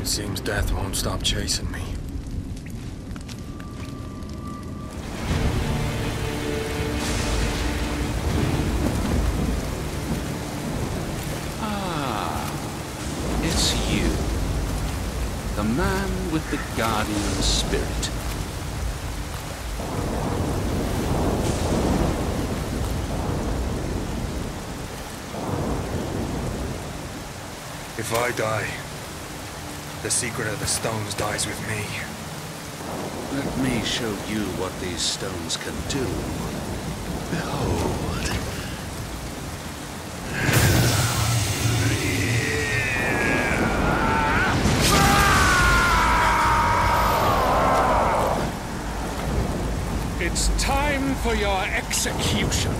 It seems death won't stop chasing me. If I die, the secret of the stones dies with me. Let me show you what these stones can do. Behold. It's time for your execution.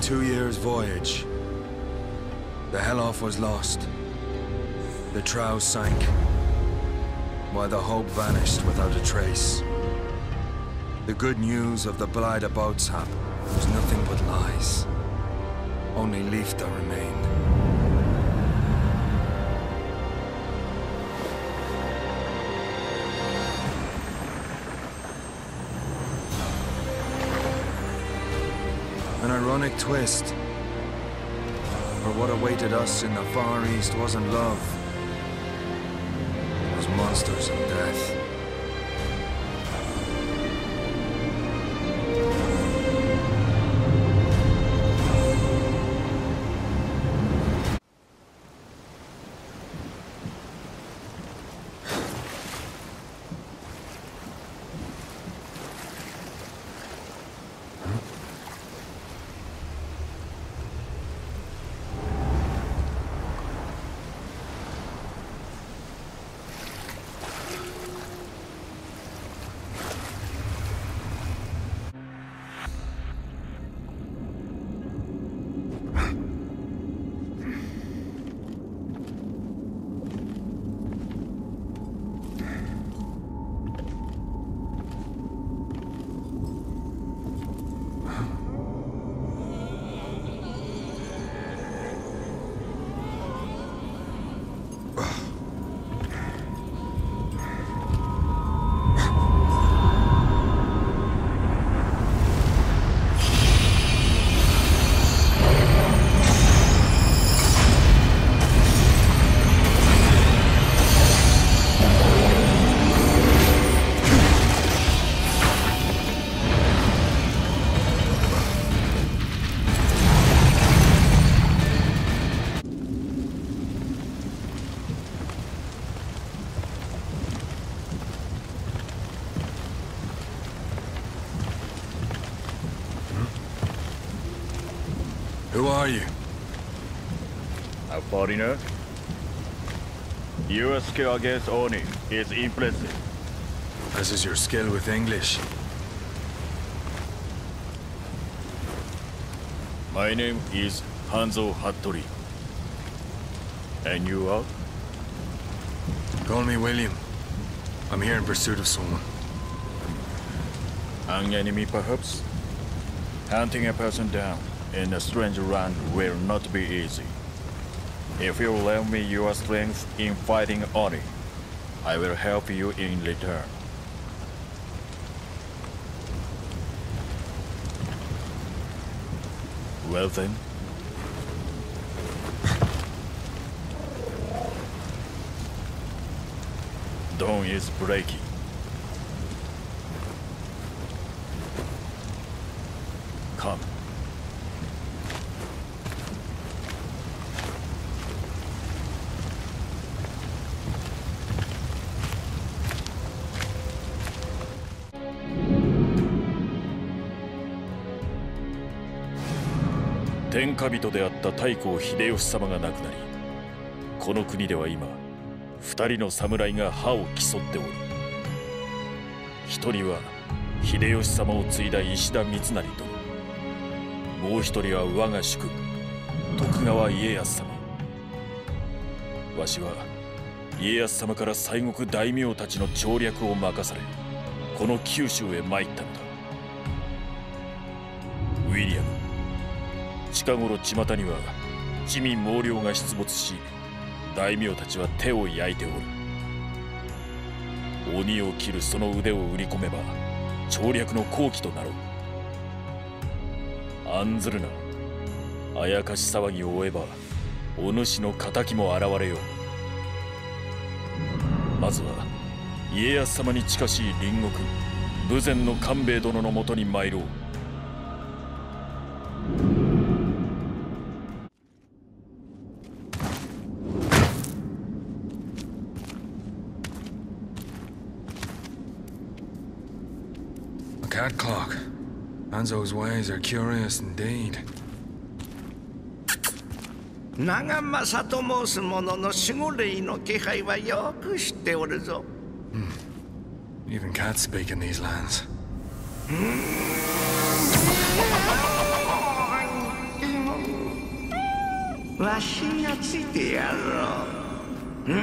Two years' voyage, the Helloff was lost. The trow sank, while the hope vanished without a trace. The good news of the Blythe Boatshap was nothing but lies. Only Leifta remained. Ironic twist. For what awaited us in the Far East wasn't love. It was monsters and death. Foreigner? Your skill against Oni is impressive. As is your skill with English. My name is Hanzo Hattori. And you are? Call me William. I'm here in pursuit of someone. An enemy, perhaps? Hunting a person down in a strange land will not be easy. If you lend me your strength in fighting Oni, I will help you in return. Well then, dawn is breaking. Come. 人であった太閤秀吉様が亡くなりこの国では今二人の侍が歯を競っておる。一人は秀吉様を継いだ石田三成殿。もう一人は我が主君徳川家康様。わしは家康様から西国大名たちの調略を任されこの九州へ参ったのだ。近頃巷には地味猛量が出没し大名たちは手を焼いておる。鬼を切るその腕を売り込めば調略の好機となろう。案ずるな。あやかし騒ぎを追えばお主の敵も現れよう。まずは家康様に近しい隣国豊前の官兵衛殿のもとに参ろう。Hanzo's ways are curious indeed. 長政と申す者の守護霊の気配はよく知っておるぞ Even cats speak in these lands. わしがついてやろう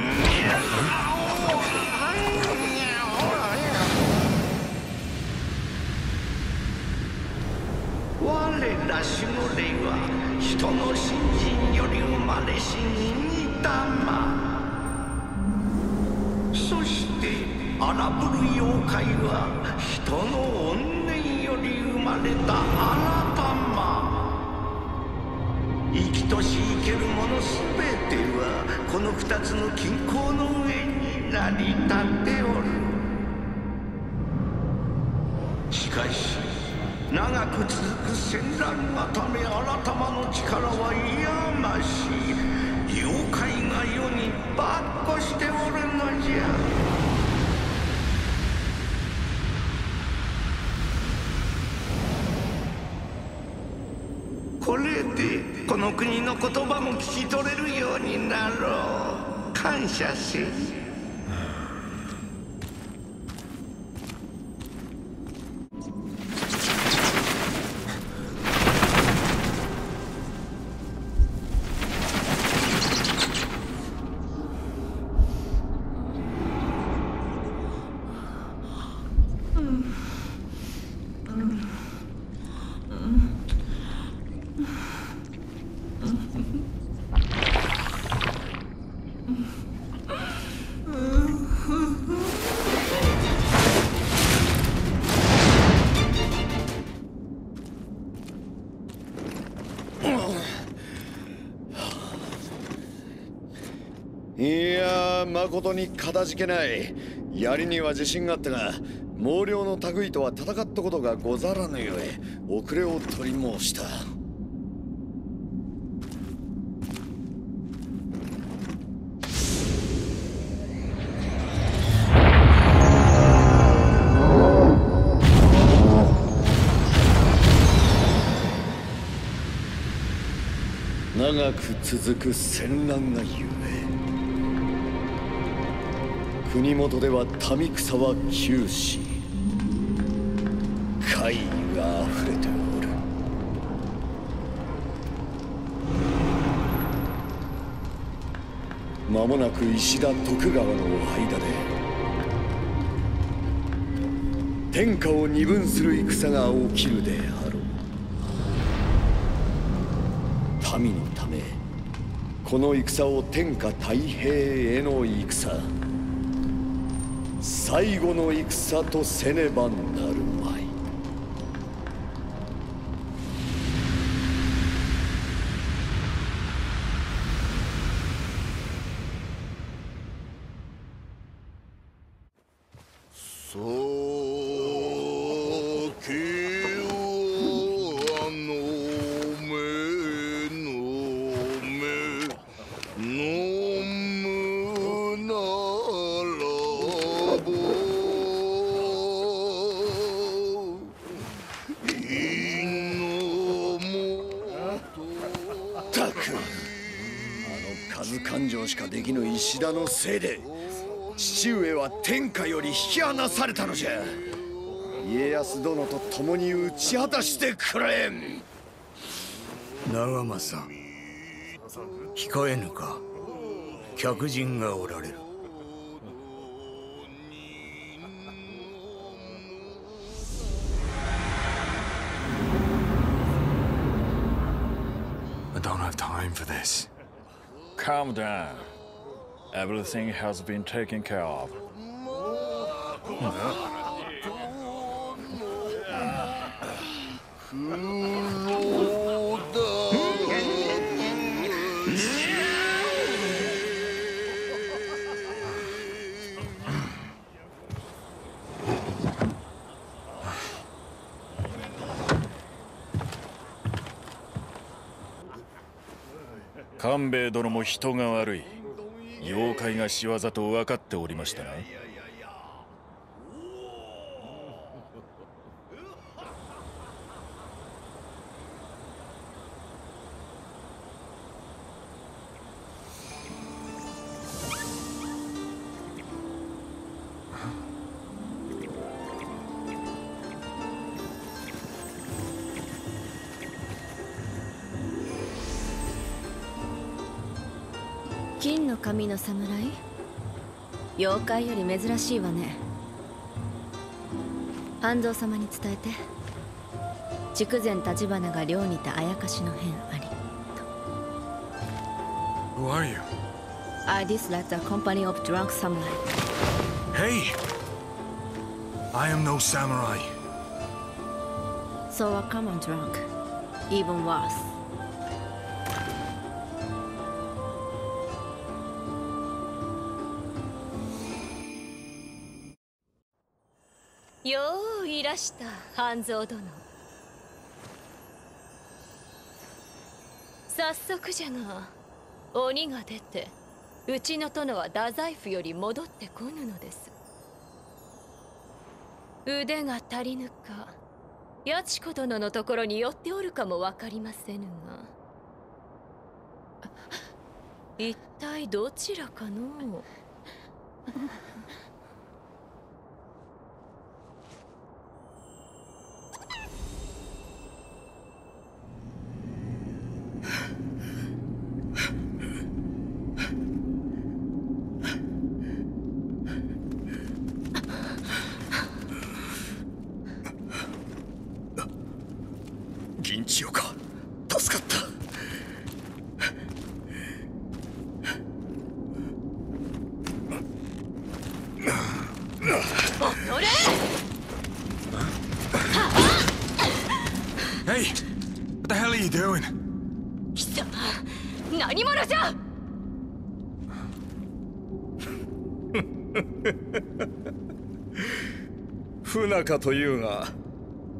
ら守護霊は人の新人より生まれしに玉。そして荒ぶる妖怪は人の怨念より生まれた荒玉。生きとし生けるものすべてはこの二つの均衡の上に成り立っておる。しかし長く続く戦乱がため新たまの力は嫌ましい妖怪が世にばっこしておるのじゃ。これでこの国の言葉も聞き取れるようになろう。感謝せい誠にかたじけない。槍には自信があったが毛量の類とは戦ったことがござらぬゆえ遅れを取り申した。長く続く戦乱がゆえ。国元では民草は窮し怪異が溢れておる。間もなく石田徳川の間で天下を二分する戦が起きるであろう。民のためこの戦を天下太平への戦。最後の戦とせねばなる。石田のせいで父上は天下より引き離されたのじゃ家康殿と共に打ち果たしてくれ長政控えぬか客人がおられる I don't have time for this. Calm down. Everything has been taken care of. 官兵衛殿も人が悪い妖怪が仕業と分かっておりましたな。の侍妖怪より珍しいわね半蔵様に伝えて筑前立花が寮にてあやかしの変あり Who are you? I dislike the company of drunk samurai Hey! I am no samurai. So a common drunk Even worse した半蔵殿。早速じゃが鬼が出てうちの殿は太宰府より戻ってこぬのです。腕が足りぬか八千子殿のところに寄っておるかも分かりませぬが一体どちらかの銀千代か助かったおれ Hey! What the hell are you doing? 貴様何者じゃ不仲というが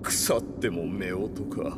腐っても夫婦か。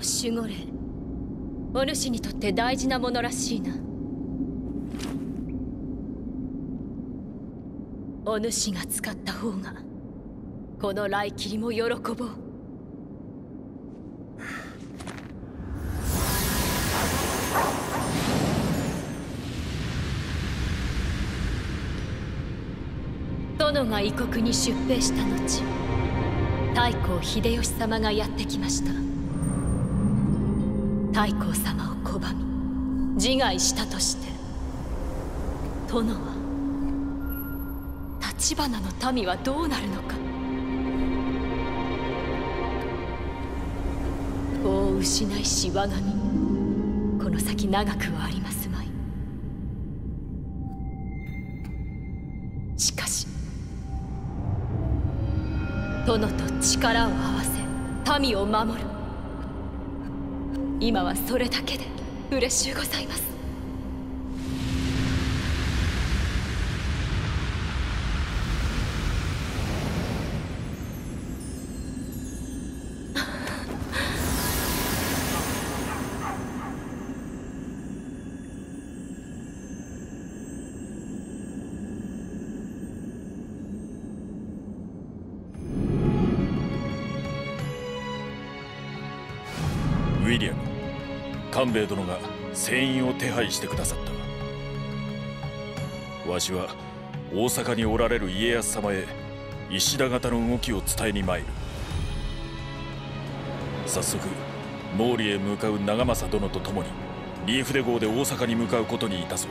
の守護霊。お主にとって大事なものらしいな。お主が使った方がこの来切りも喜ぼう。殿が異国に出兵した後太閤秀吉様がやってきました。太閤様を拒み自害したとして殿は橘の民はどうなるのか。子を失いし我が身この先長くはありますまい。しかし殿と力を合わせ民を守る。今はそれだけで嬉しゅうございます。官兵衛殿が船員を手配してくださった。わしは大阪におられる家康様へ石田方の動きを伝えに参る。早速毛利へ向かう長政殿と共にリーフデ号で大阪に向かうことにいたそう。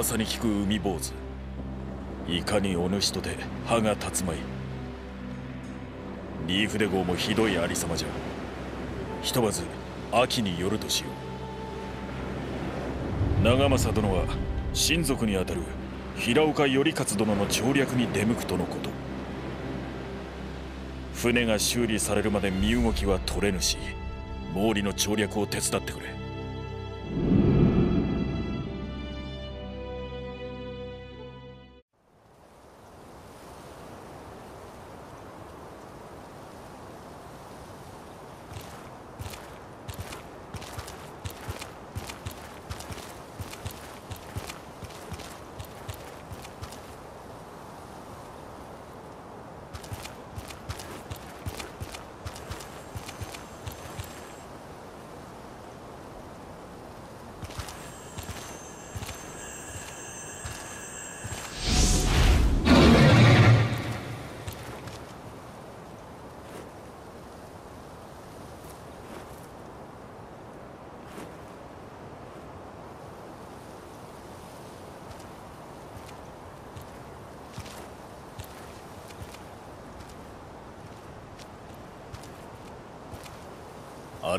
噂に聞く海坊主。いかにお主とて歯が立つまい。リーフデ号もひどいありさまじゃ。ひとまず秋によるとしよう。長政殿は親族にあたる平岡頼勝殿の調略に出向くとのこと。船が修理されるまで身動きは取れぬし毛利の調略を手伝ってくれ。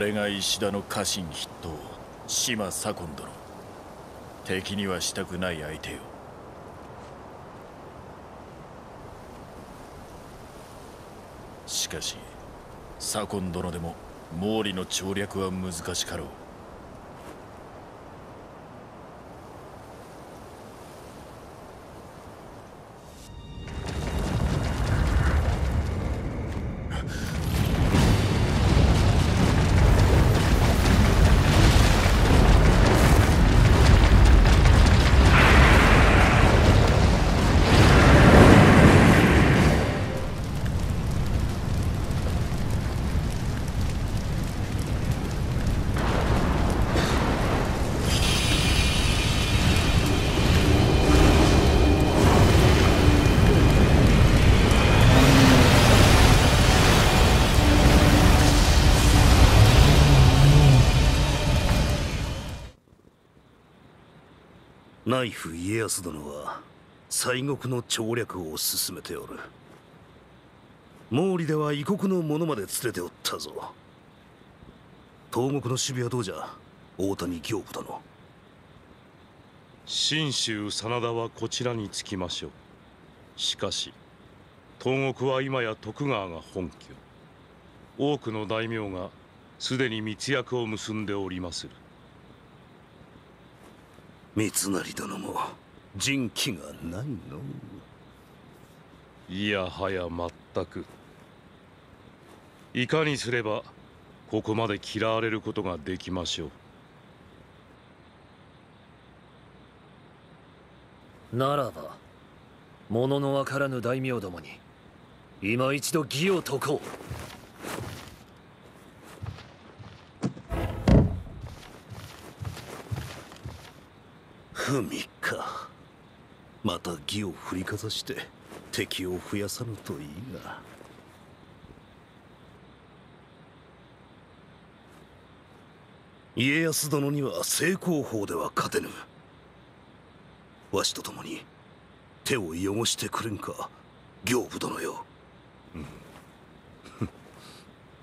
れが石田の家臣筆頭島左近殿。敵にはしたくない相手よ。しかし左近殿でも毛利の調略は難しかろう。ナイフ家康殿は西国の調略を進めておる。毛利では異国の者まで連れておったぞ。東国の守備はどうじゃ大谷行部殿。信州真田はこちらにつきましょう。しかし東国は今や徳川が本拠。多くの大名がすでに密約を結んでおりまする。三成殿も人気がないの。いやはや全く。いかにすればここまで嫌われることができましょう。ならば物のわからぬ大名どもに今一度義を解こうふみか。また義を振りかざして敵を増やさぬといいが。家康殿には正攻法では勝てぬ。わしと共に手を汚してくれんか行部殿よ、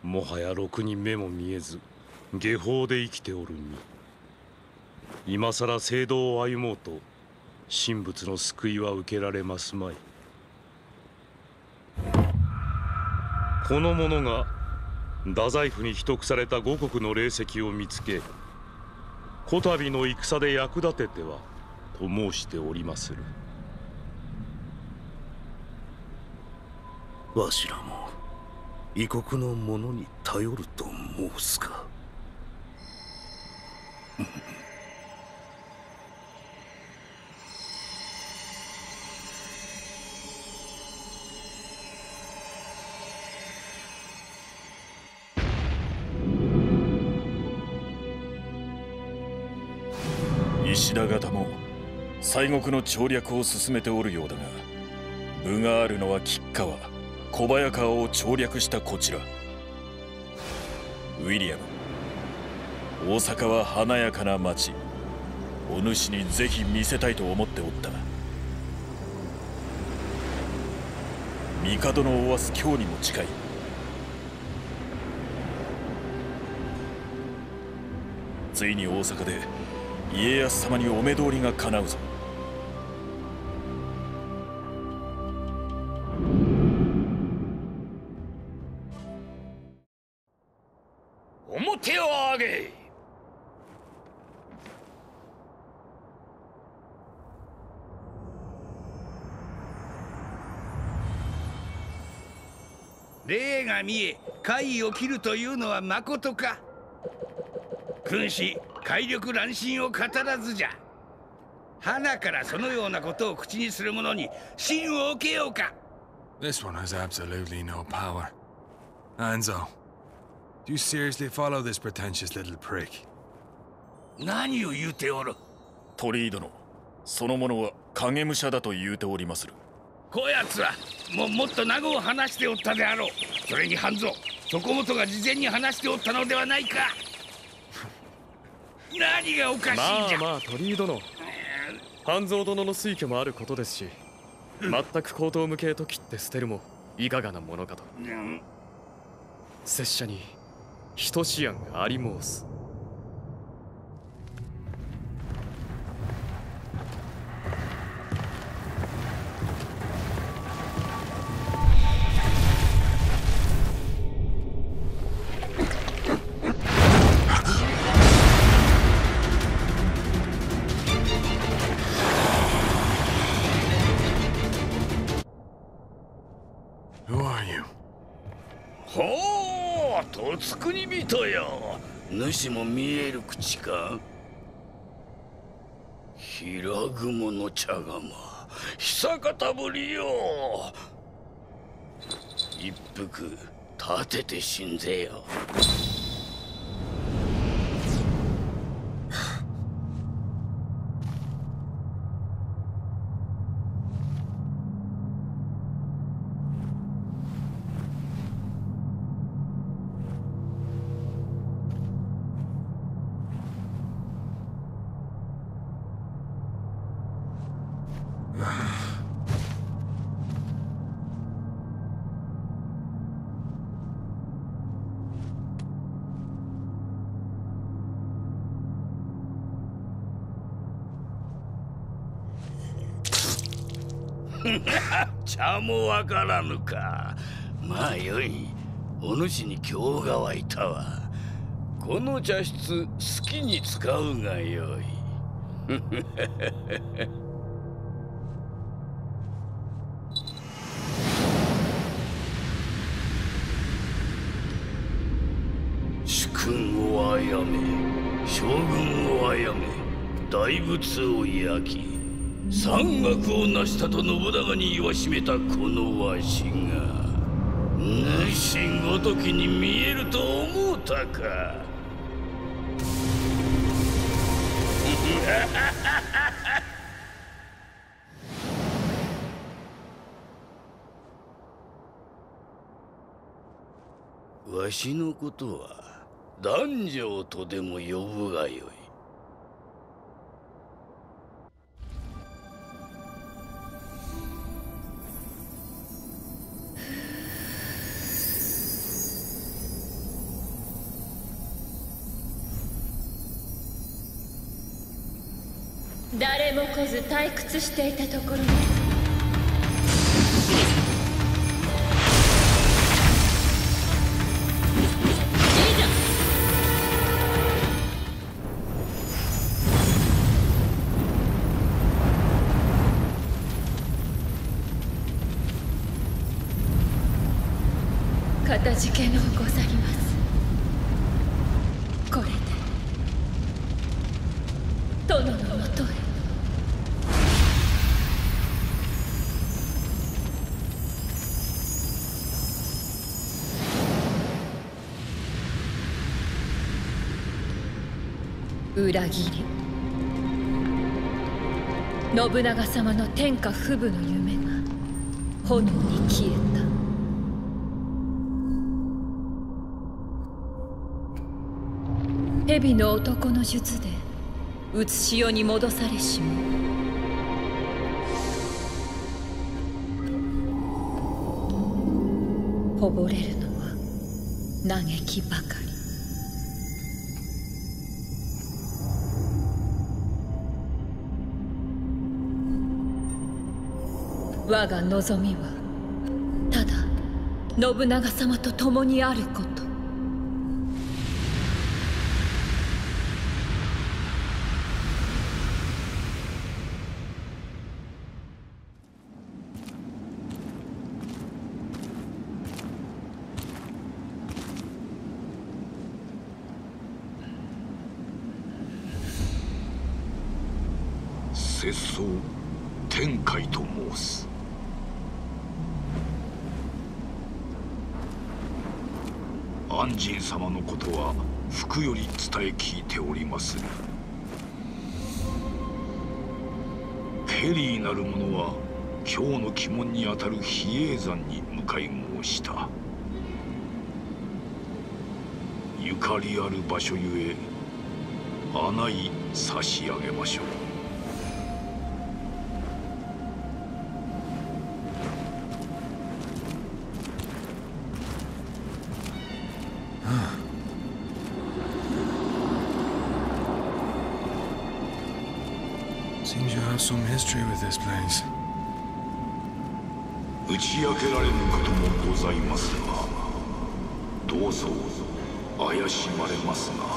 うん、もはやろくに目も見えず下法で生きておるに今さら聖堂を歩もうと神仏の救いは受けられますまい。この者が太宰府に秘匿された五国の霊石を見つけこたびの戦で役立ててはと申しておりまする。わしらも異国の者に頼ると申すか。西国の調略を進めておるようだが分があるのは吉川小早川を調略したこちら。ウィリアム大阪は華やかな町お主にぜひ見せたいと思っておった。帝のおわす今日にも近い。ついに大阪で家康様にお目通りが叶うぞ。が見え怪異を切るというのはまことか君子怪力乱心を語らずじゃ花からそのようなことを口にする者に真を受けようか This one has absolutely no power. Anzo, do you seriously follow this pretentious little prick? 何を言うておる？鳥居殿、その者は影武者だと言うておりまする。こやつはももっと名護を話しておったであろう。それに半蔵、そこもとが事前に話しておったのではないか。何がおかしいじゃ。まあまあ鳥居殿。半蔵殿の推挙もあることですし全く口頭無形と切って捨てるもいかがなものかと、うん、拙者に等し案があり申す主も見える口か？平雲の茶釜。久方ぶりよ。一服立てて死んぜよ。もわからぬか。まあよい。お主に今日が湧いたわ。この茶室好きに使うがよい。主君を殺め将軍を殺め大仏を焼き山岳を成したと信長に言わしめたこのわしが主ごときに見えると思うたか。わしのことは男女とでも呼ぶがよい。も来ず退屈していたところです裏切り。信長様の天下不武の夢が炎に消えた。蛇の男の術で写し世に戻されしもこぼれるのは嘆きばかり。我が望みはただ信長様と共にあること。鬼門にあたる比叡山に向かい申した。ゆかりある場所ゆえ案内差し上げましょう。あ打ち明けられぬこともございますがどうぞ怪しまれますが。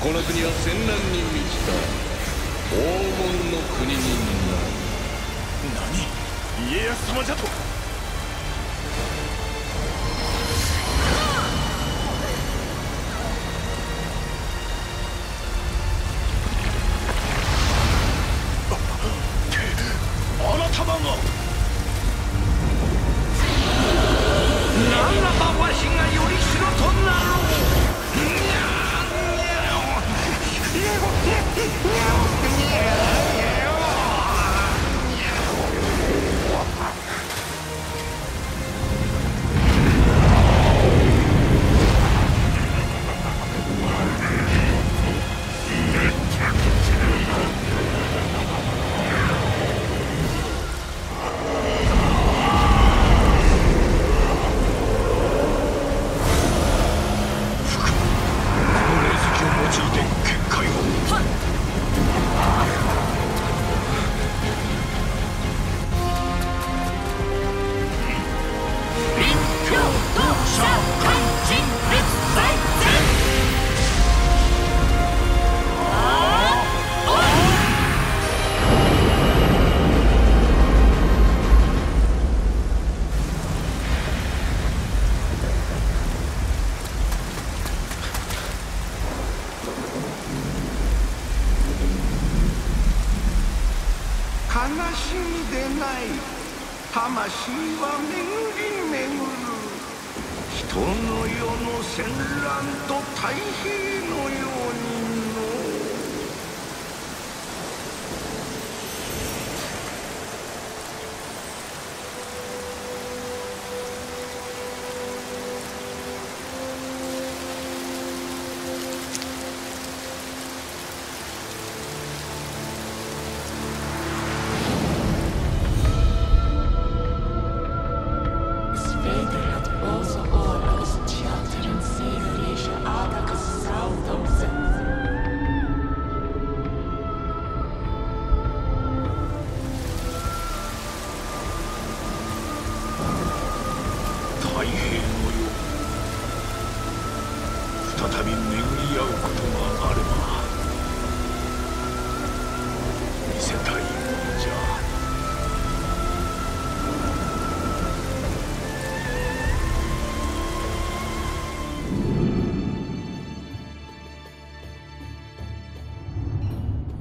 この国は戦乱に満ちた。黄金の国になる。何？家康様じゃと？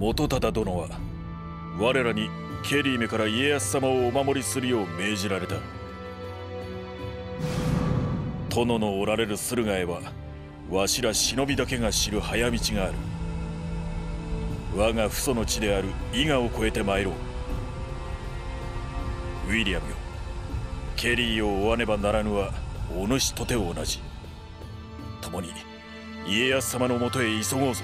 元忠殿は我らにケリーメから家康様をお守りするよう命じられた。殿のおられる駿河へはわしら忍びだけが知る早道がある。我が父祖の地である伊賀を越えて参ろう。ウィリアムよケリーを追わねばならぬはお主とて同じ。共に家康様のもとへ急ごうぞ。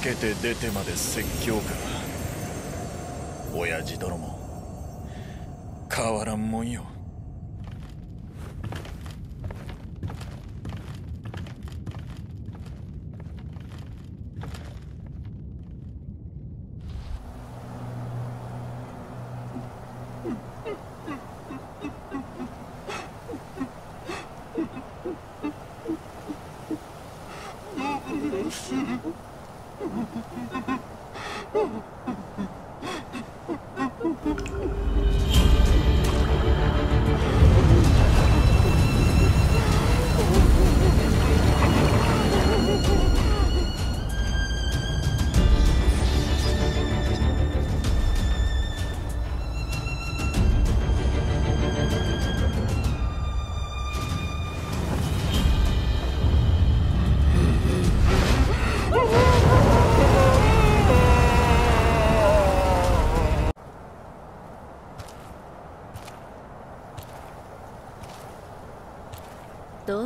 けて出てまで説教か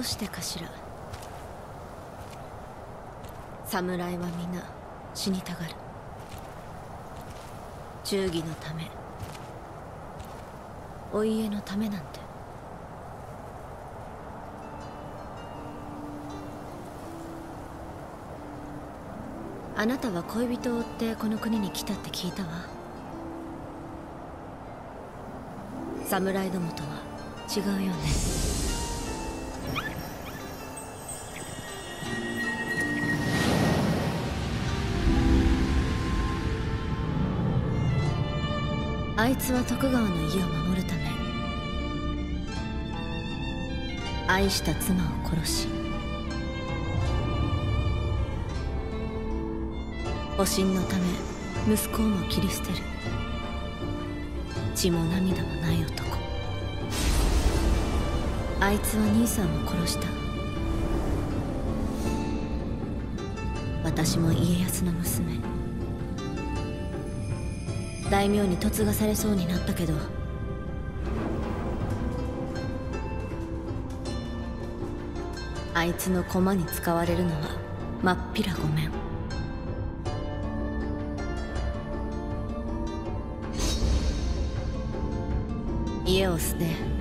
うしてかしら？侍は皆死にたがる。忠義のため。お家のためなんて。あなたは恋人を追ってこの国に来たって聞いたわ。侍どもとは違うよね。あいつは徳川の家を守るため愛した妻を殺し保身のため息子をも切り捨てる。血も涙もない男。あいつは兄さんを殺した。私も家康の娘。大名に嫁がされそうになったけど。あいつの駒に使われるのはまっぴらごめん。家を捨て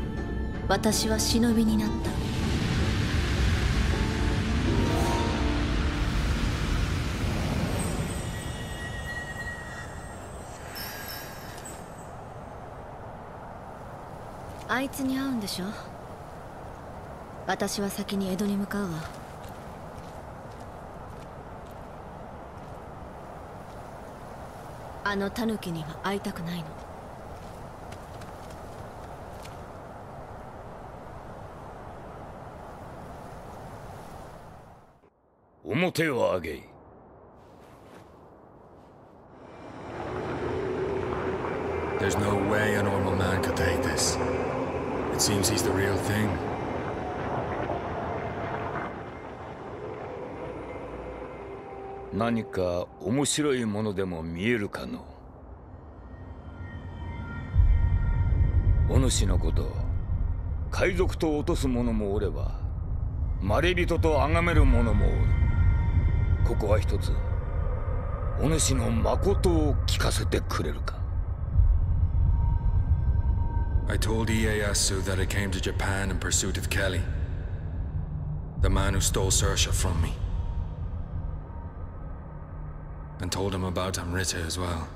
私は忍びになった。あいつに会うんでしょ？私は先に江戸に向かうわ。あのタヌキには会いたくないの。表を上げい There's no way a normal man could take this. It seems he's the real thing. 何か面白いものでも見えるかのお主のこと海賊と落とす者もおればまれびとと崇める者もおるここは一つお主の誠を聞かせてくれるか I told Ieyasu that I came to Japan in pursuit of Kelly, the man who stole Sersha from me. And told him about Amrita as well.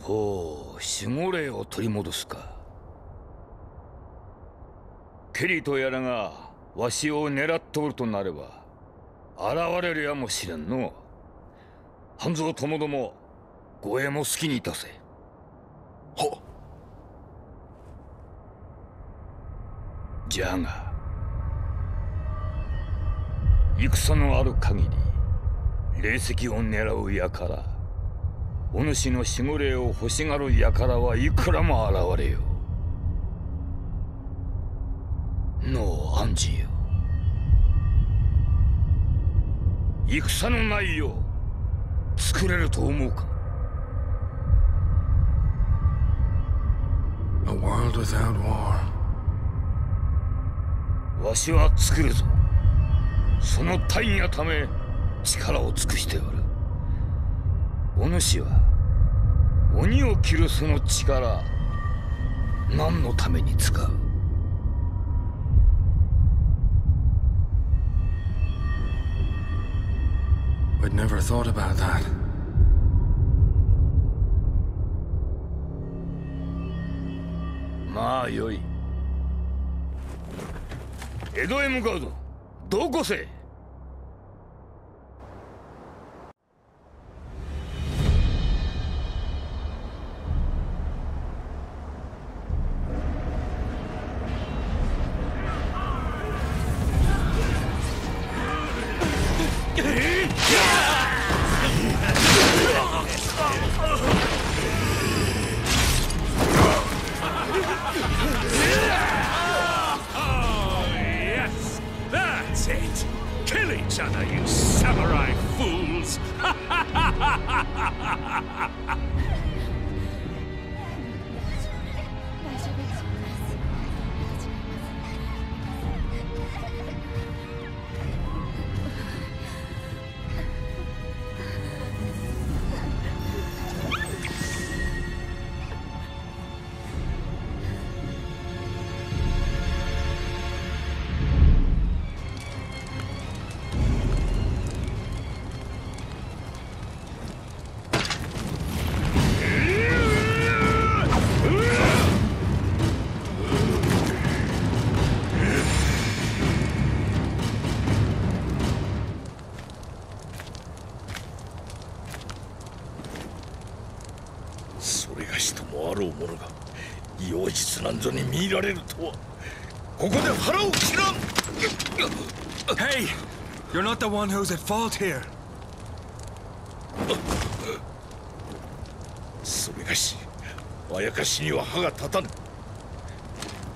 ほう守護霊を取り戻すかケリとやらがわしを狙っておるとなれば現れるやもしれんの。半蔵ともども護衛も好きにいたせ。はじゃが戦のある限り霊石を狙う輩お主の守護霊を欲しがる輩はいくらも現れよのうアンジよ。戦のないよ作れると思うか？A world without war. わしは作るぞ。その大がため力を尽くしておる。お主は鬼を切るその力何のために使う？I'd never thought about that. まあよい江戸へ向見入られるとはここで腹を切らん Hey! You're not the one who's at fault here. それがしあやかしには歯が立たぬ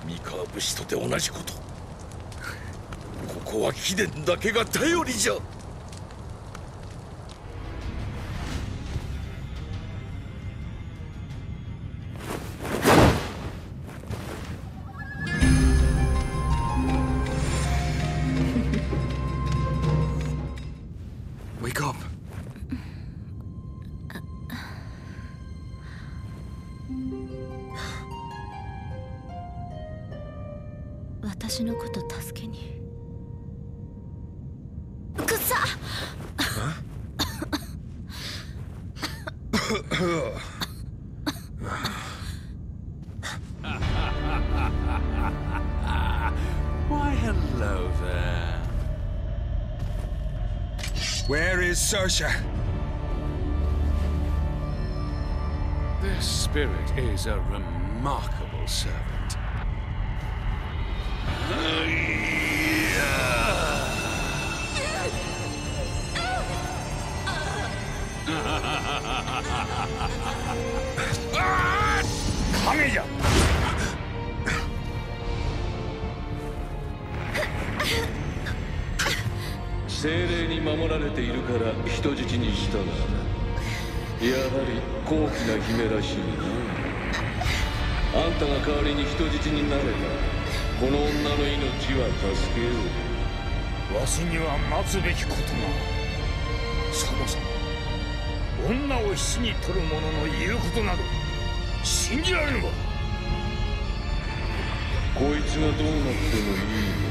三河武士とて同じことここは貴殿だけが頼りじゃ Wake up. 私のこと助け Sersha? This spirit is a remarkable servant. 人質にしたがやはり高貴な姫らしいな。あんたが代わりに人質になればこの女の命は助けよう。わしには待つべきことが。そもそも女を死に取る者の言うことなど信じられぬわこいつがどうなってもいいの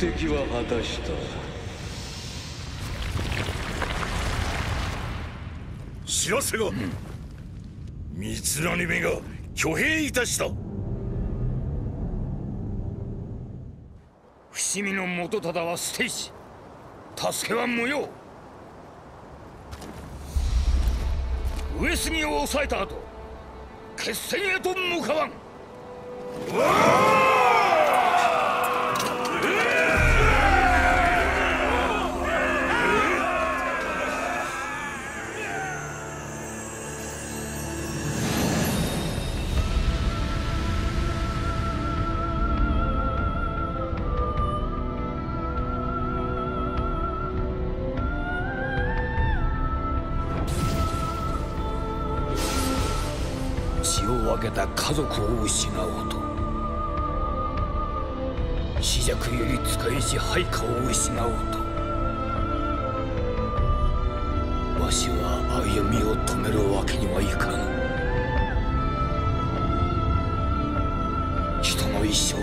的は果たした。知らせが、三成めが挙兵いたした。伏見の元忠は捨て石。助けは無用。上杉を抑えた後決戦へと向かわん。分けた家族を失おうと死弱より使いし配下を失おうとわしは歩みを止めるわけにはいかぬ。人の一生は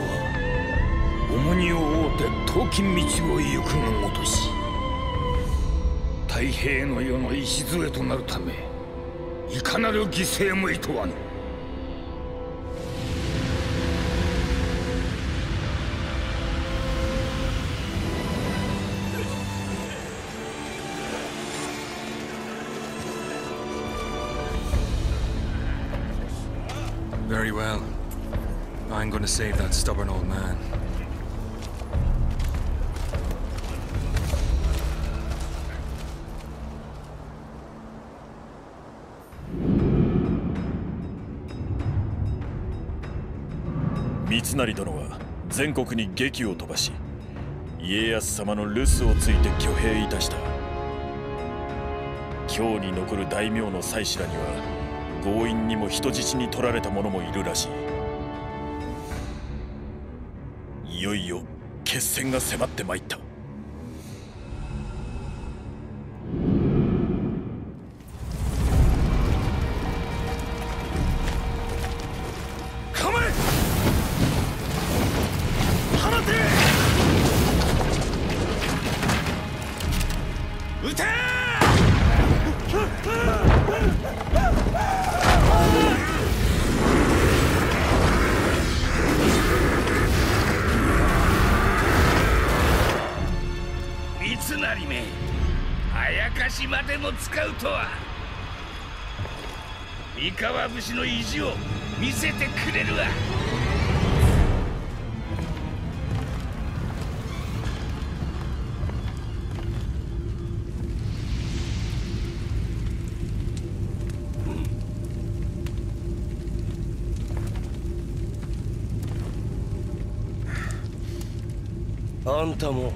重荷を負うて遠き道を行くがごとし太平の世の礎となるためいかなる犠牲もいとわぬ。To save that stubborn old man. 三成殿は全国に劇を飛ばし家康様の留守をついて挙兵いたした京に残る大名の妻子らには強引にも人質に取られた者もいるらしいい決戦が迫ってまいった。тому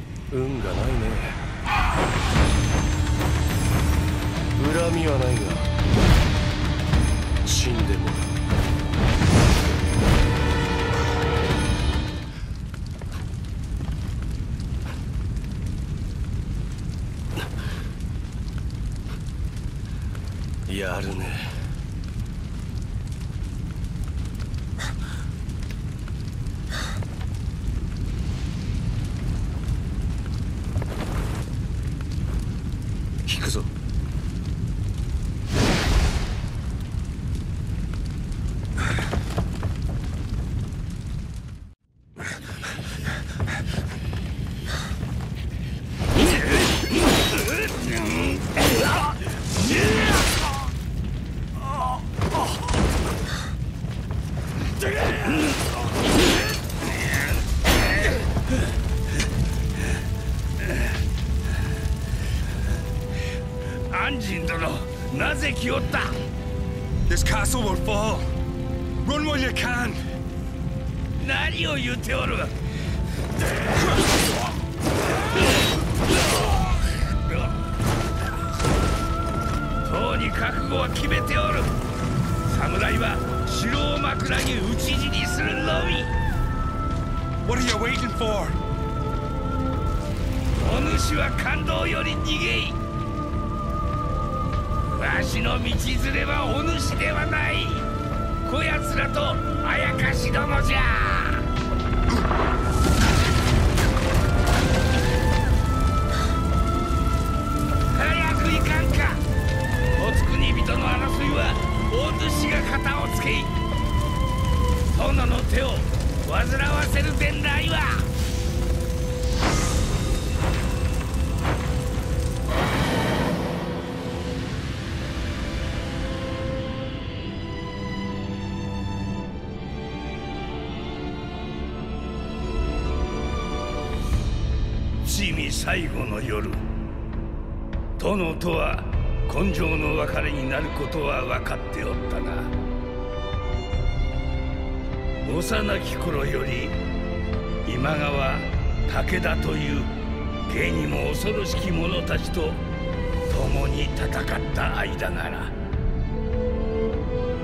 Giotta! This castle will fall. Run while you can. Nani o Yuteoru! ろしき者たちと共に戦った間なら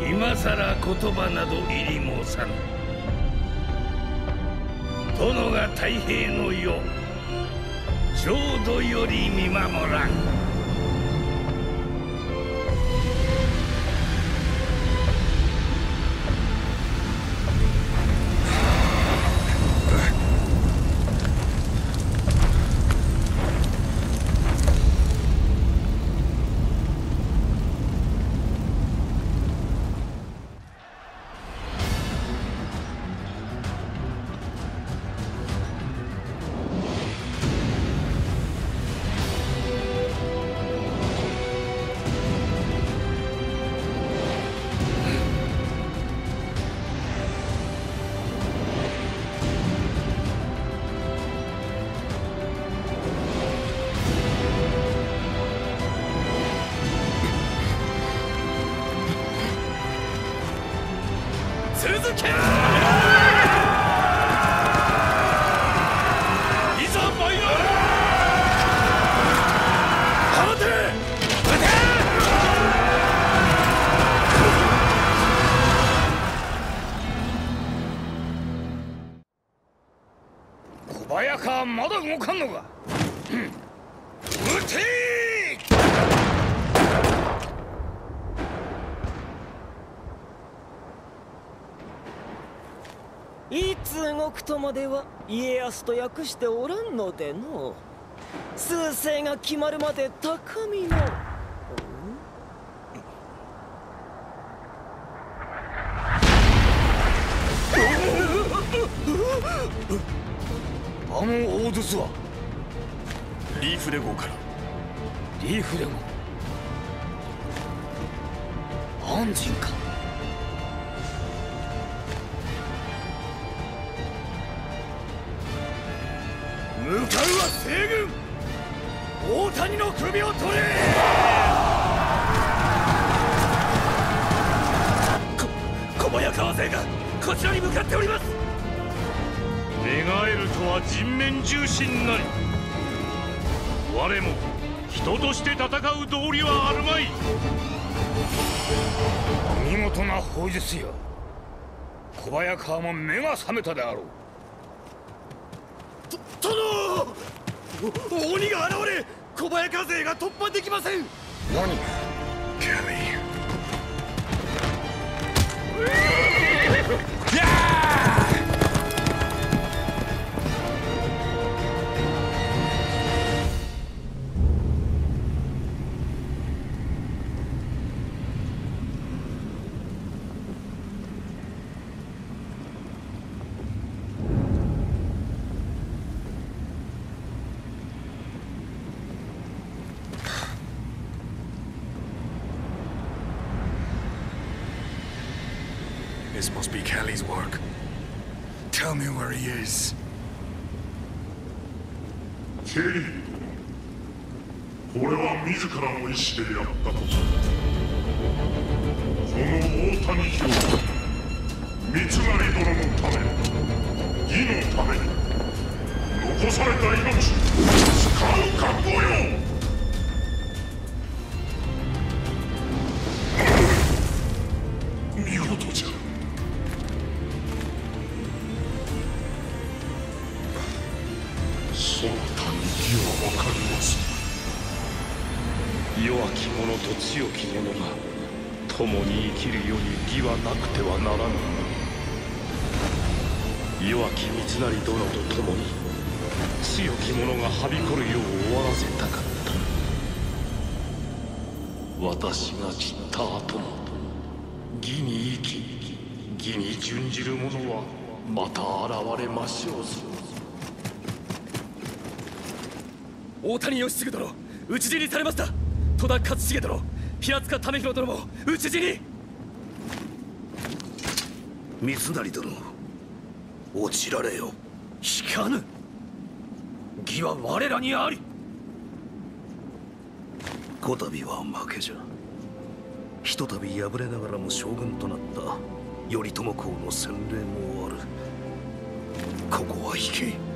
今さら言葉など入り申さぬ殿が太平の世浄土より見守らん。までは家康と訳しておらんのでの。数勢が決まるまで高みの事な砲術よ。小早川も目が覚めたであろう。殿！鬼が現れ小早川勢が突破できません！何キャリーと強き者が共に生きるように義はなくてはならぬ弱き三成殿と共に強き者がはびこるよう終わらせたかった。私が散った後も義に生き義に準じる者はまた現れましょうぞ。大谷義次殿討ち死にされました。戸田勝重殿平塚為広殿も討ち死に三成殿落ちられよ。引かぬ。義は我らにあり。こたびは負けじゃ。ひとたび敗れながらも将軍となった頼朝公の洗礼もある。ここは引け。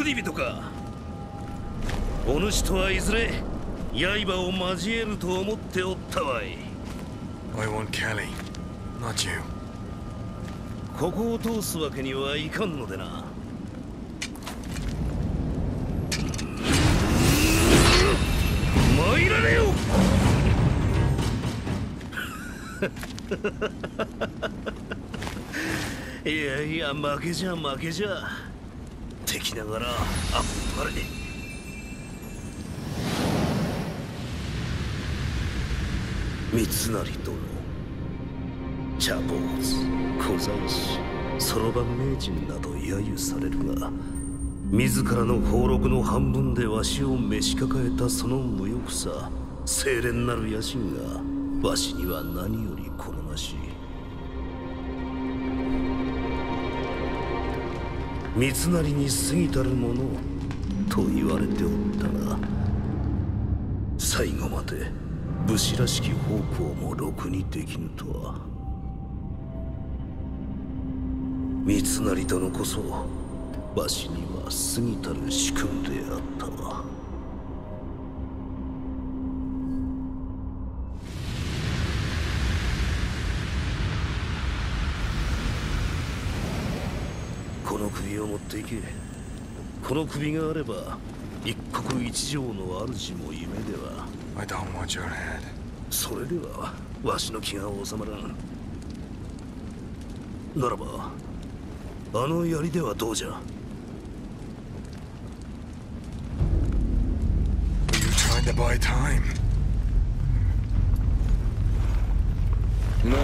やのと作り人か。お主とはいずれ刃を交えると思っておったわい。I want Kelly, not you. ここを通すわけにはいかんのでな。参られよ！いやいや負けじゃ負けじゃ敵ながらあっぱれ？三成殿。茶坊主小三子そろばん名人など揶揄されるが自らの俸禄の半分でわしを召し抱えたその無欲さ清廉なる野心がわしには何より好ましい。三成に過ぎたるものと言われておったが最後まで武士らしき方向もろくにできぬとは。三成殿こそわしには過ぎたる主君であったわ首を持っていけこの首があれば一国一城の主も夢では。I don't want your head それではわしの気が収まらん。ならばあの槍ではどうじゃ？You to buy time? まあ。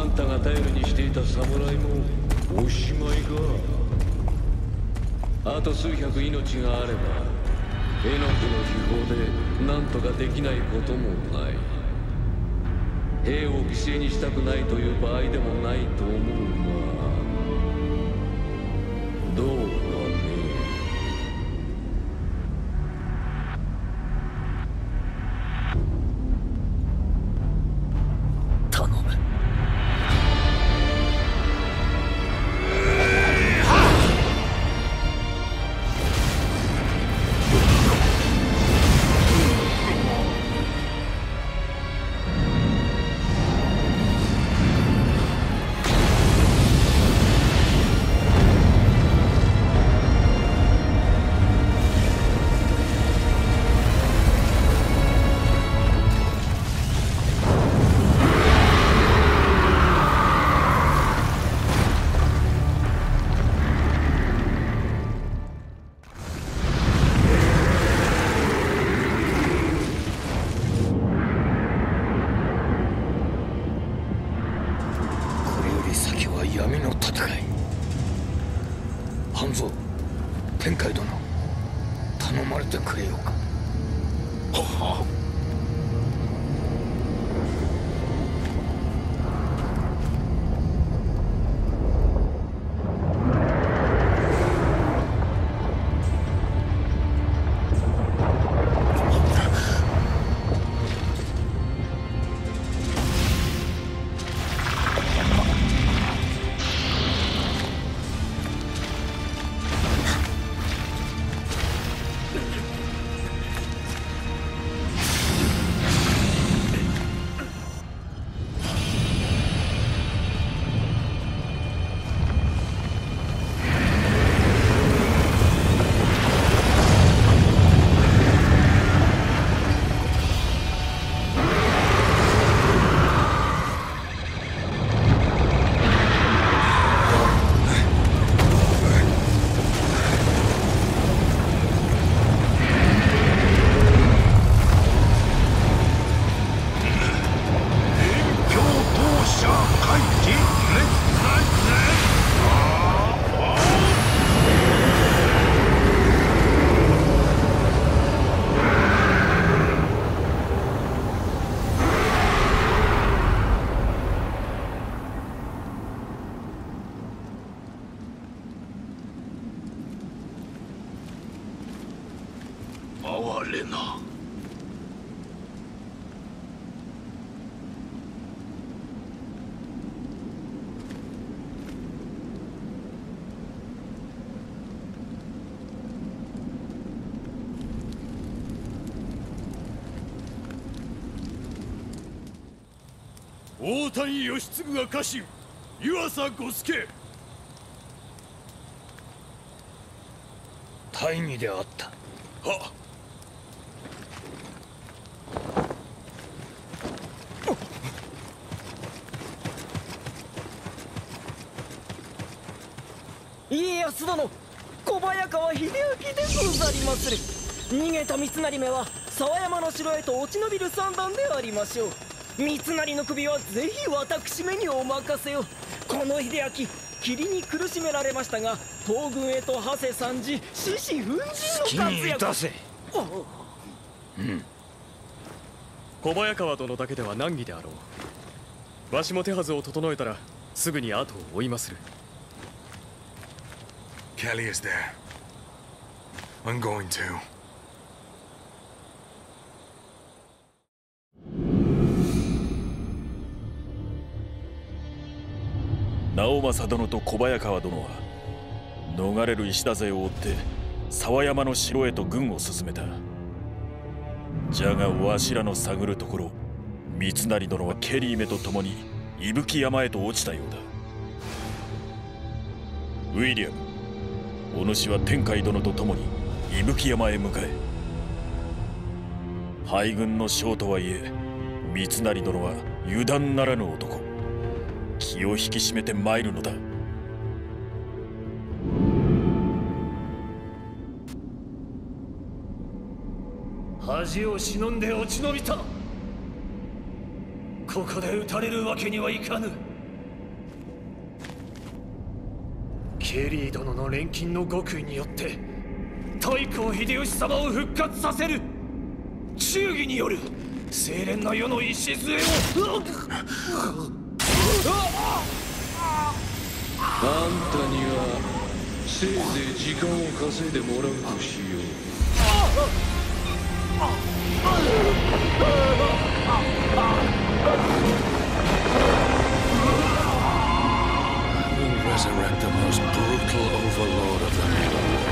あんたが頼りにしていた侍もおしまいか？あと数百命があれば絵の具の秘宝で何とかできないこともない。兵を犠牲にしたくないという場合でもないと思う。大谷義継が家臣湯浅五助。大義であった。は家康殿小早川秀明でござりまする。逃げた三成めは沢山の城へと落ち延びる算段でありましょう三成の首はぜひ私めにお任せを。この秀明霧に苦しめられましたが東軍へと馳せ参じ獅子奮陣の活躍。あ小早川殿だけでは難儀であろう。わしも手はずを整えたらすぐに後を追いまする。Kelly is there. I'm going to 直政殿と小早川殿は逃れる石田勢を追って沢山の城へと軍を進めた。じゃがわしらの探るところ三成殿はケリーめと共に伊吹山へと落ちたようだ。ウィリアムお主は天海殿と共に伊吹山へ向かえ。敗軍の将とはいえ三成殿は油断ならぬ男。気を引き締めて参るのだ。恥を忍んで落ち延びたここで撃たれるわけにはいかぬ。ケリー殿の錬金の極意によって太閤秀吉様を復活させる。忠義による精錬の世の礎を。あんたにはせいぜい時間を稼いでもらうとしよう will resurrect the most brutal overlord of them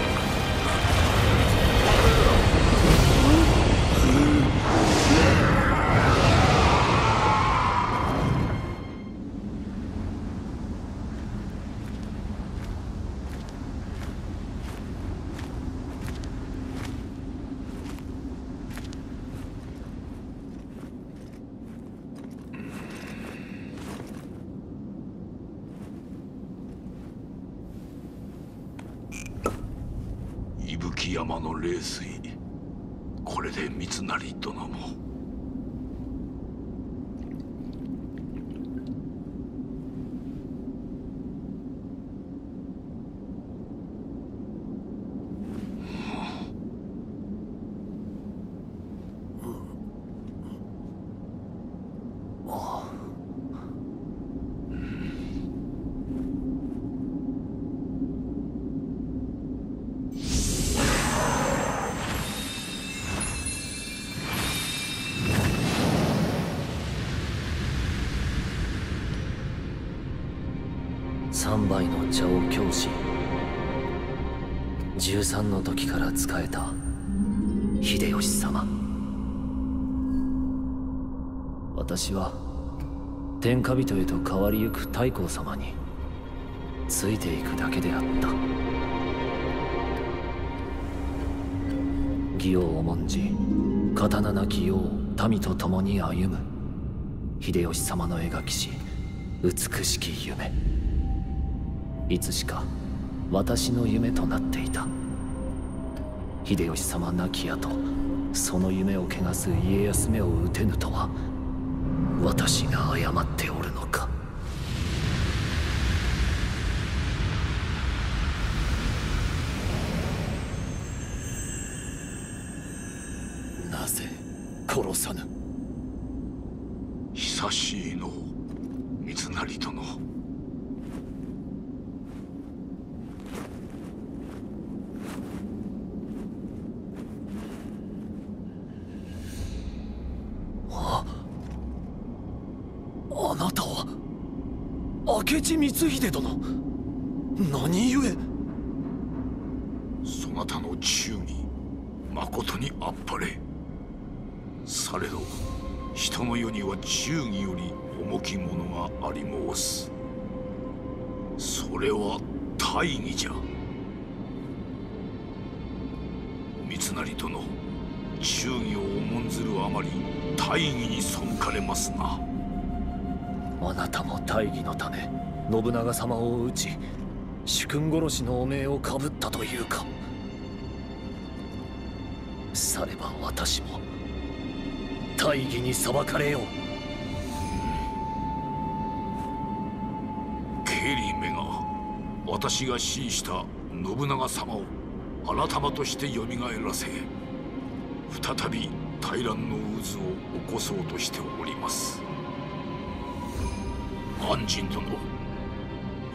茶を教師13の時から仕えた秀吉様。私は天下人へと変わりゆく太閤様についていくだけであった。義を重んじ刀なき世を民と共に歩む秀吉様の描きし美しき夢。いつしか私の夢となっていた。秀吉様亡き後その夢を汚す家康めを討てぬとは私が誤っておるのかなぜ殺さぬ久しいの三成殿ああなたは明智光秀殿。何故？そなたの忠義まことにあっぱれ。されど人の世には忠義より重きものがあり申す。それは大義じゃ。三成殿忠義を重んずるあまり大義に背かれますな。あなたも大義のため信長様を討ち主君殺しの汚名をかぶったというか。されば私も大義に裁かれよう。ケリーめが私が死した信長様を改まとしてよみがえらせ再び大乱の渦を起こそうとしております。安心殿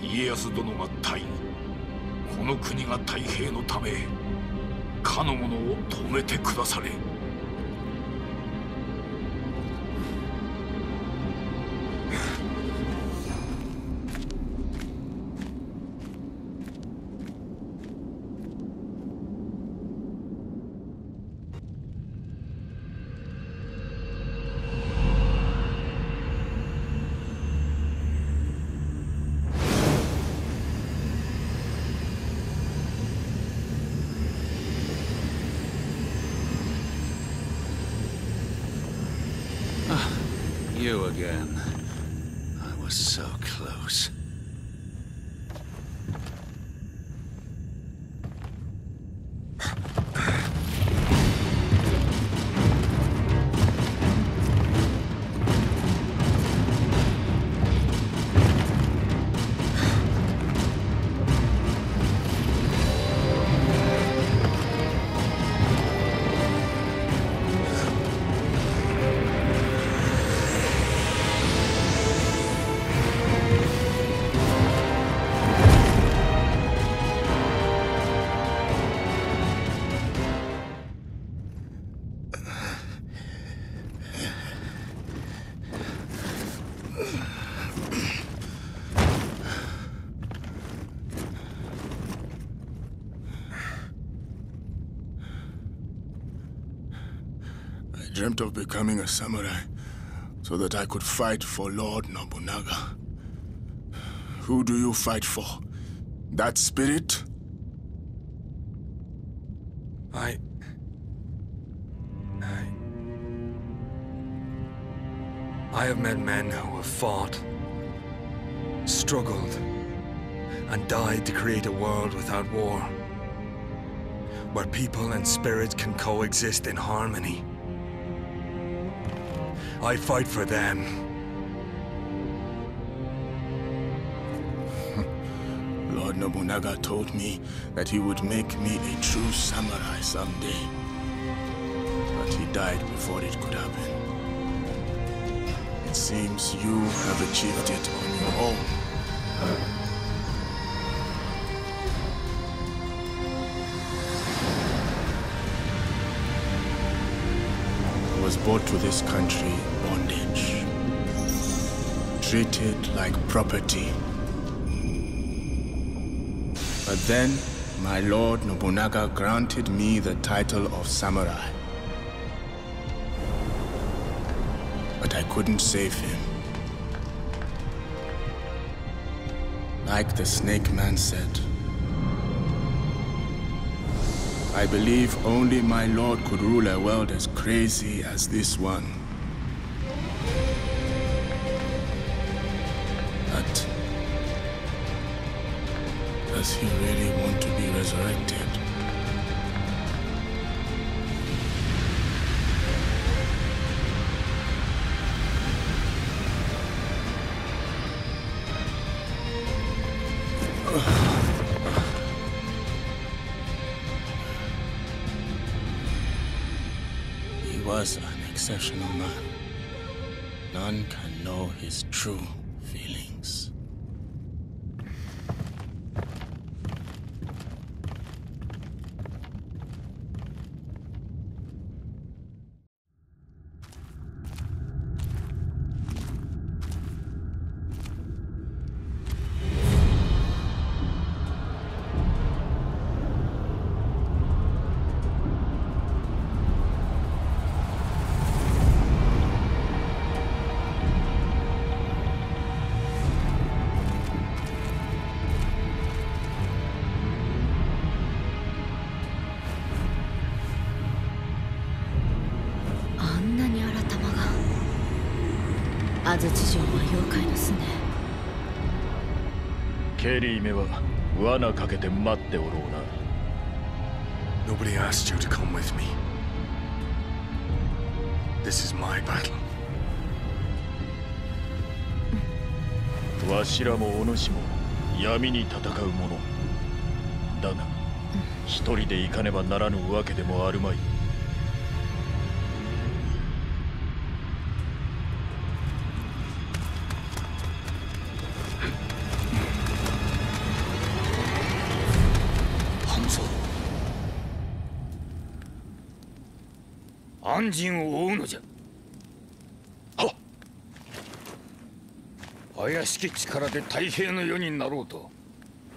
家康殿が大義この国が太平のためかの者を止めてくだされ。Dreamt of becoming a samurai so that I could fight for Lord Nobunaga. Who do you fight for? That spirit? I... I... I have met men who have fought, struggled, and died to create a world without war. Where people and spirits can coexist in harmony. I fight for them. Lord Nobunaga told me that he would make me a true samurai someday. But he died before it could happen. It seems you have achieved it on your own. Brought to this country bondage. Treated like property. But then, my lord Nobunaga granted me the title of samurai. But I couldn't save him. Like the snake man said, I believe only my lord could rule a world as crazy as this one. But does he really exceptional man. None can know his true 罠かけて待っておろうな Nobody asked you to come with me. This is my battle. わしらもお主も闇に戦う者だが一人で行かねばならぬわけでもあるまい安心を追うのじゃ。はっ。怪しき力で太平の世になろうと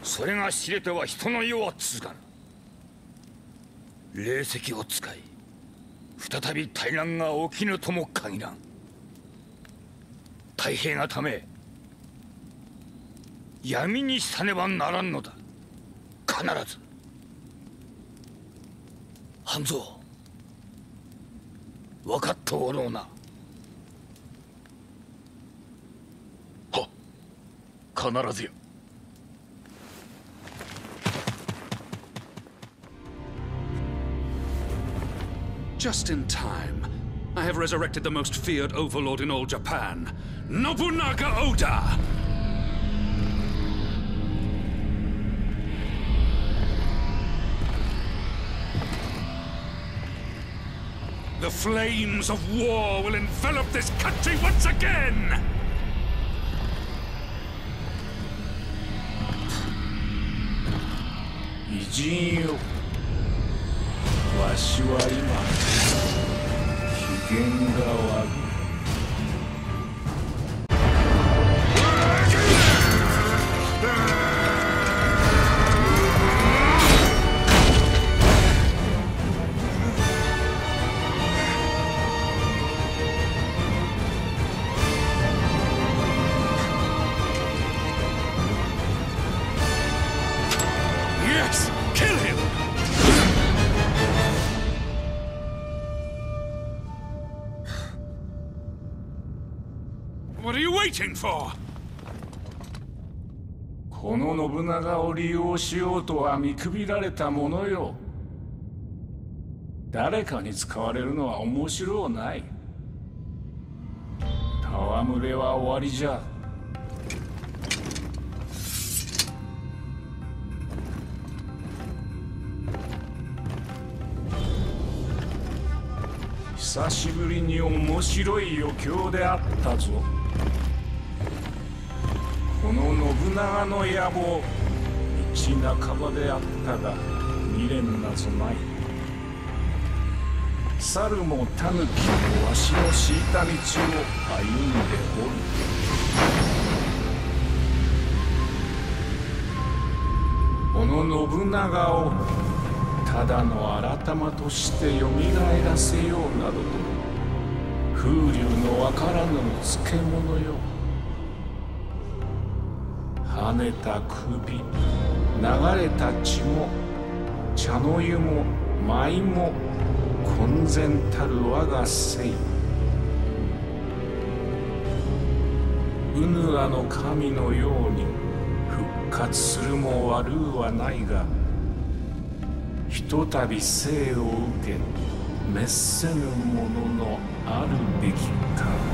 それが知れては人の世は続かぬ。霊石を使い再び大乱が起きぬとも限らん。太平がため闇にさねばならんのだ。必ず。半蔵。分かっておろうなは必ずやジャスティンタイム。I have resurrected the most feared overlord in all Japan, Nobunaga Oda! The flames of war will envelop this country once again! 偉人よわしは今機 waiting for? この信長を利用しようとは見くびられたものよ。誰かに使われるのは面白うない。戯れは終わりじゃ。久しぶりに面白い余興であったぞ。信長の野望道半ばであったが未練なぞない猿も狸もわしの敷いた道を歩んでおるこの信長をただの改まとしてよみがえらせようなどと風流のわからぬ漬物よ。跳ねた首流れた血も茶の湯も舞も混然たる我が生ウヌアの神のように復活するも悪うはないがひとたび生を受け滅せぬもののあるべきか。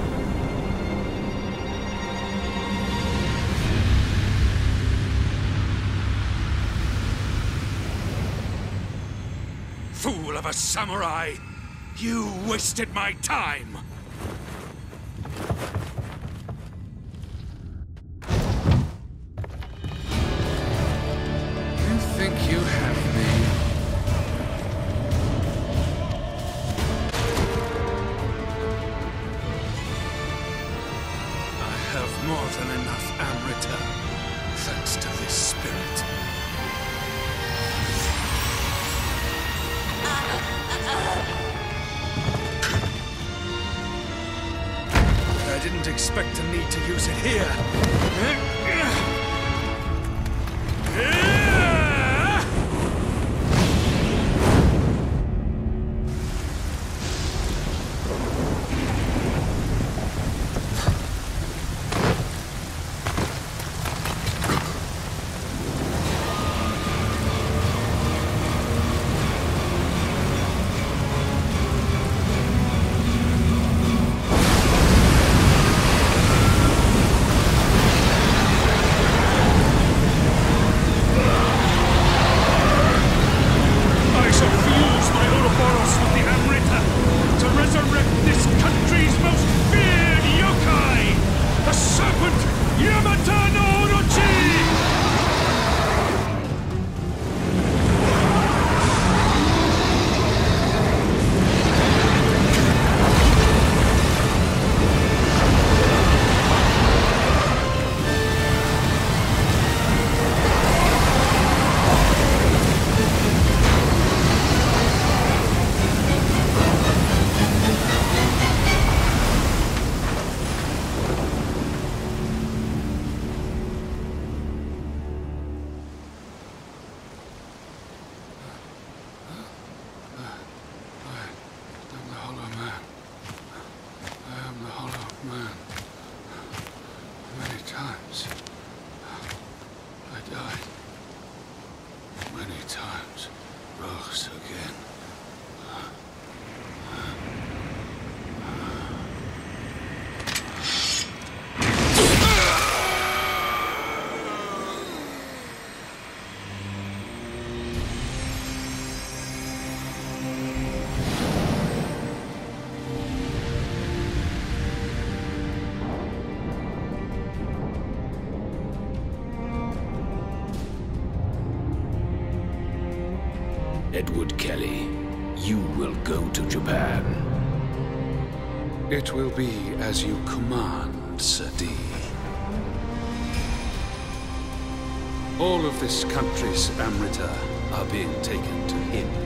Of a samurai! You wasted my time! died. Many times, rose again. It will be as you command, Sir D. All of this country's Amrita are being taken to him.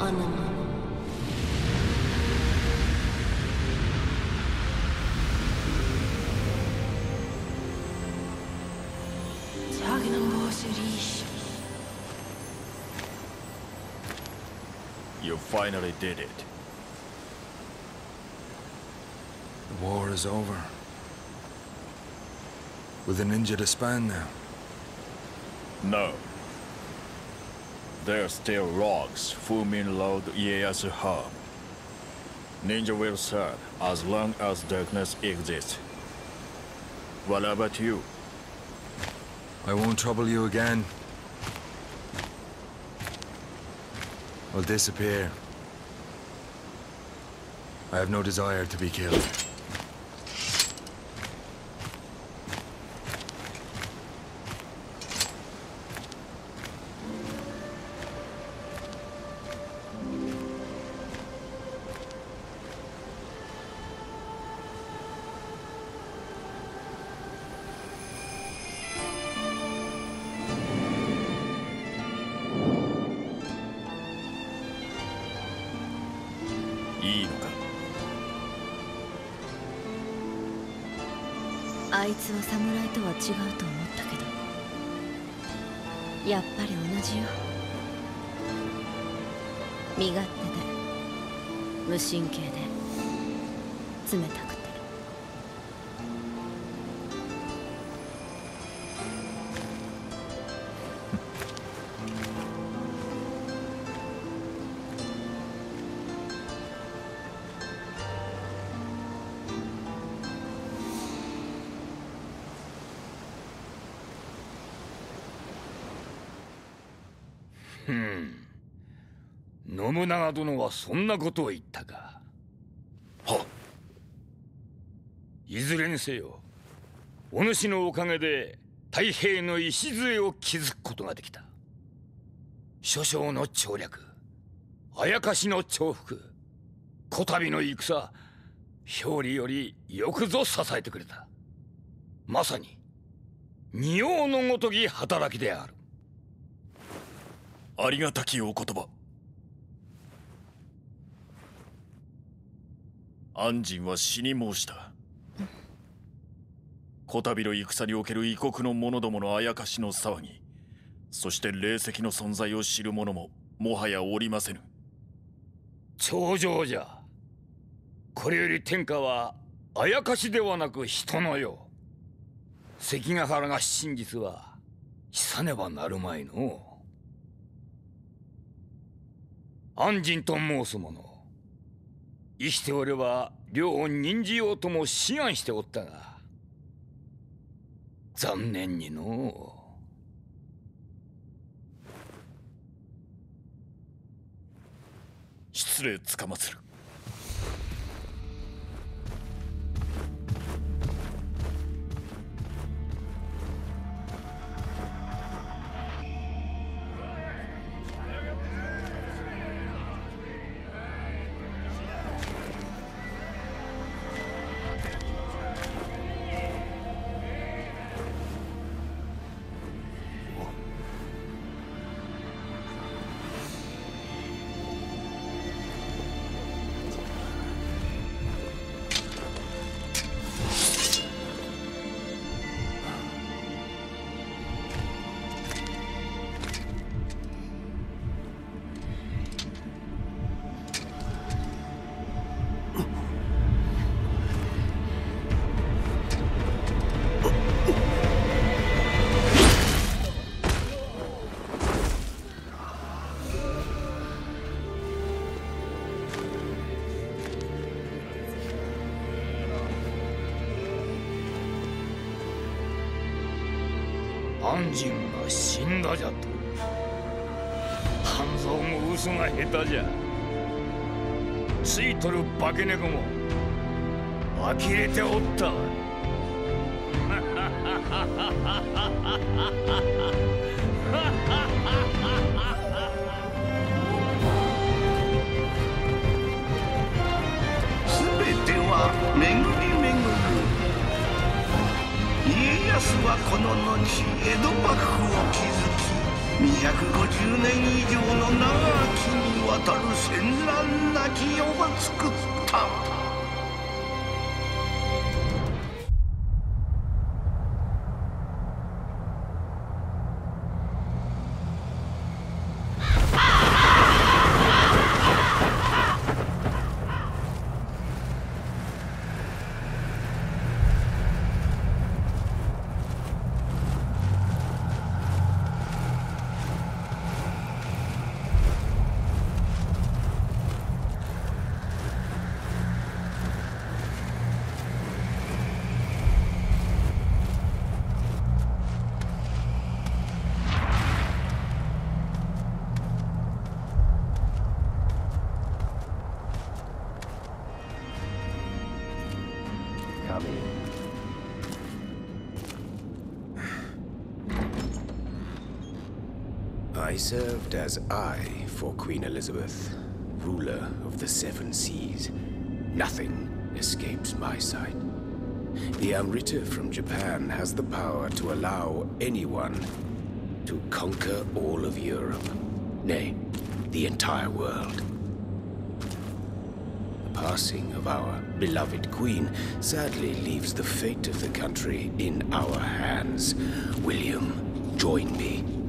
Tú anam. Tagan an bós a ríis. You finally did it. The war is over. With the ninja to span now. No. There are still rogues Fumin Lord Ieyasu harm. Ninja will serve as long as darkness exists. What about you? I won't trouble you again. I'll disappear. I have no desire to be killed. つは侍とは違うと思ったけどやっぱり同じよ。身勝手で無神経で冷たく。長殿はそんなことを言ったか。いずれにせよお主のおかげで太平の礎を築くことができた。諸将の調略あやかしの重複こたびの戦表裏よりよくぞ支えてくれた。まさに仁王のごとき働きである。ありがたきお言葉安心は死に申した。こたびの戦における異国の者どものあやかしの騒ぎそして霊石の存在を知る者ももはやおりませぬ。頂上じゃ。これより天下はあやかしではなく人のよう関ヶ原が真実はさねばなるまいの。安心と申す者生きておれば両を任じようとも志願しておったが残念にのう。失礼つかまつる。嘘が下手じゃ。ついとる化け猫も呆れておったわ。全ては巡り巡る。家康はこの後江戸幕府を築き250年以上たる戦乱なき世を作っ I served as eye for Queen Elizabeth, ruler of the Seven Seas. Nothing escapes my sight. The Amrita from Japan has the power to allow anyone to conquer all of Europe. Nay, the entire world. The passing of our beloved queen sadly leaves the fate of the country in our hands. William, join me.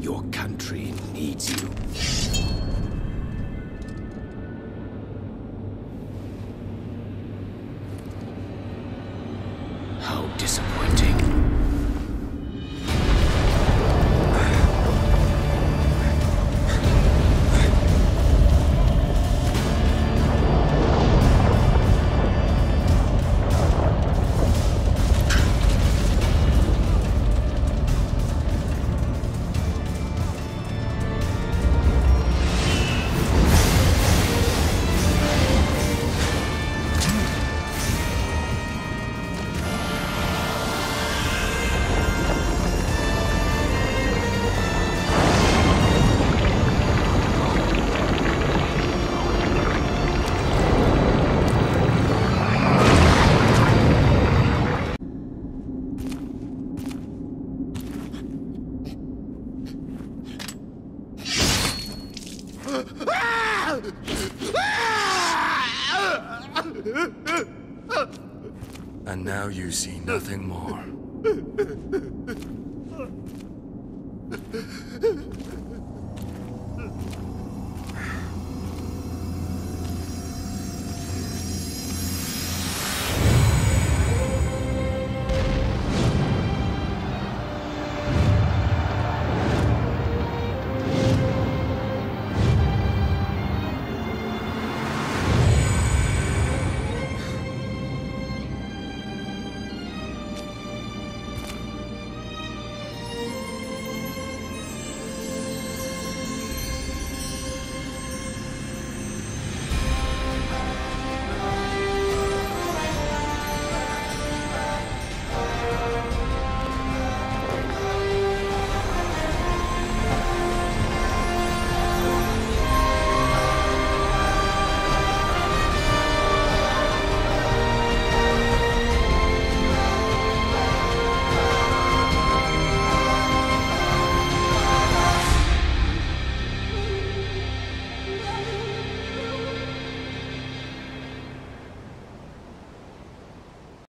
Your country needs you.